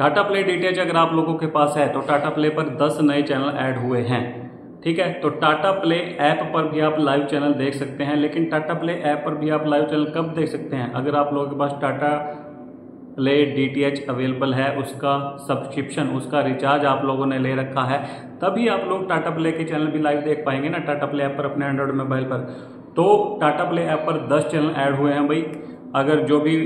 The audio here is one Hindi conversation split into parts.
टाटा प्ले डीटेच अगर आप लोगों के पास है तो टाटा प्ले पर 10 नए चैनल ऐड हुए हैं, ठीक है? तो टाटा प्ले ऐप पर भी आप लाइव चैनल देख सकते हैं, लेकिन टाटा प्ले ऐप पर भी आप लाइव चैनल कब देख सकते हैं? अगर आप लोगों के पास टाटा प्ले डी अवेलेबल है, उसका सब्सक्रिप्शन उसका रिचार्ज आप लोगों ने ले रखा है, तभी आप लोग टाटा प्ले के चैनल भी लाइव देख पाएँगे ना टाटा प्ले ऐप पर अपने एंड्रॉयड मोबाइल पर। तो टाटा प्ले ऐप पर 10 चैनल ऐड हुए हैं भाई। अगर जो भी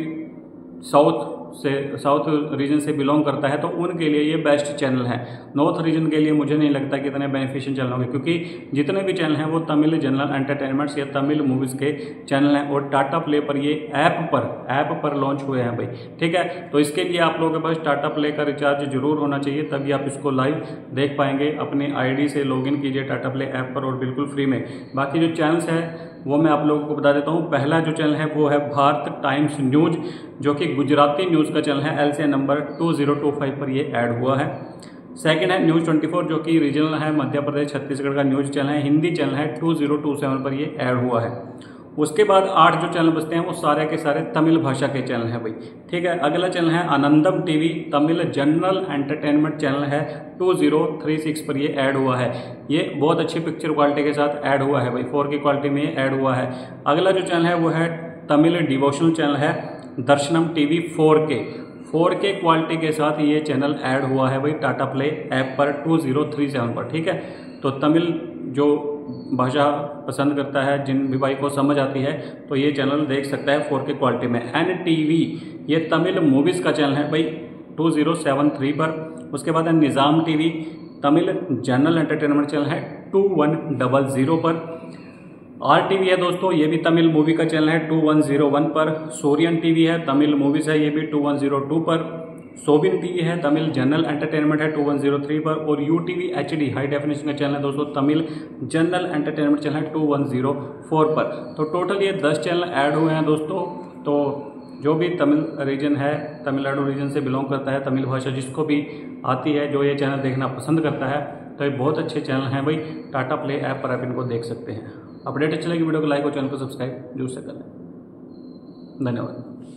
साउथ से साउथ रीजन से बिलोंग करता है तो उनके लिए ये बेस्ट चैनल है। नॉर्थ रीजन के लिए मुझे नहीं लगता कि इतने बेनिफिशियल चैनल होंगे, क्योंकि जितने भी चैनल हैं, वो तमिल जनरल एंटरटेनमेंट्स या तमिल मूवीज़ के चैनल हैं, और टाटा प्ले पर ये ऐप पर ऐप पर लॉन्च हुए हैं भाई। ठीक है? तो इसके लिए आप लोगों के पास टाटा प्ले का रिचार्ज ज़रूर होना चाहिए, तभी आप इसको लाइव देख पाएँगे, अपनी आई से लॉग कीजिए टाटा प्ले ऐप पर, और बिल्कुल फ्री में। बाकी जो चैनल्स हैं वो मैं आप लोगों को बता देता हूँ। पहला जो चैनल है, वो है भारत टाइम्स न्यूज़, जो कि गुजराती न्यूज़ का चैनल है। L number two zero two five पर ये ऐड हुआ है। सेकेंड है न्यूज़ ट्वेंटी फोर, जो कि रीजनल है। मध्य प्रदेश, छत्तीसगढ़ का न्यूज़ चैनल है। हिंदी चैनल है टू ज़ीरो टू सेवन पर ये ऐड हुआ है। उसके बाद आठ जो चैनल बचते हैं, वो सारे के सारे तमिल भाषा के चैनल हैं भाई। ठीक है, अगला चैनल है Anandam TV, Tamil general entertainment channel है। टू ज़ीरो थ्री सिक्स पर ये ऐड हुआ है। ये बहुत अच्छी पिक्चर क्वालिटी के साथ ऐड हुआ है भाई, फोर की क्वालिटी में ऐड हुआ है। अगला जो चैनल है, वो है तमिल डिवोशनल चैनल है, Darshanam TV four K. Four K quality के साथ ये चैनल ऐड हुआ है भाई, टाटा प्ले ऐप पर, टू ज़ीरो थ्री सेवन पर। ठीक है तो तमिल जो भाषा पसंद करता है, जिन भी भाई को समझ आती है तो ये चैनल देख सकता है फोर के क्वालिटी में। एन टीवी ये तमिल मूवीज़ का चैनल है भाई टू ज़ीरो सेवन थ्री पर। उसके बाद है Nizam TV Tamil general entertainment channel है टू वन डबल ज़ीरो पर। आर टीवी है दोस्तों, ये भी तमिल मूवी का चैनल है टू वन ज़ीरो वन पर। सोरियन टीवी है, तमिल मूवीज़ है, ये भी टू वन ज़ीरो टू पर। सोबिन टीवी है, तमिल जनरल एंटरटेनमेंट है टू वन ज़ीरो थ्री पर, और U TV H D high definition का चैनल है दोस्तों, तमिल जनरल एंटरटेनमेंट चैनल है टू वन ज़ीरो फोर पर। तो टोटल ये दस चैनल ऐड हुए हैं दोस्तों तो जो भी तमिल रीजन है, तमिलनाडु रीजन से बिलोंग करता है, तमिल भाषा जिसको भी आती है, जो ये चैनल देखना पसंद करता है तो ये बहुत अच्छे चैनल हैं भाई टाटा प्ले ऐप पर आप इनको देख सकते हैं। अपडेट अच्छी लगी वीडियो को लाइक और चैनल को सब्सक्राइब ज़रूर से करें धन्यवाद।